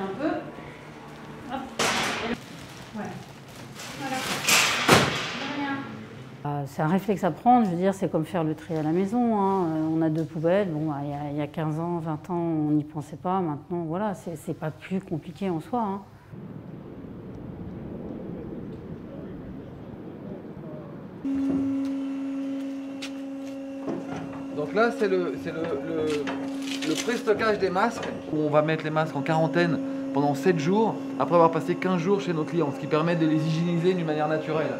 un peu. C'est un réflexe à prendre, je veux dire, c'est comme faire le tri à la maison. hein. Euh, On a deux poubelles, bon, bah, il y a- il y, a 15 ans, 20 ans, on n'y pensait pas. Maintenant, voilà, c'est c'est pas plus compliqué en soi. hein. Donc là, c'est le, pré-stockage des masques. Où on va mettre les masques en quarantaine pendant 7 jours, après avoir passé 15 jours chez nos clients, ce qui permet de les hygiéniser d'une manière naturelle.